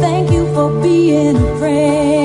Thank you for being a friend.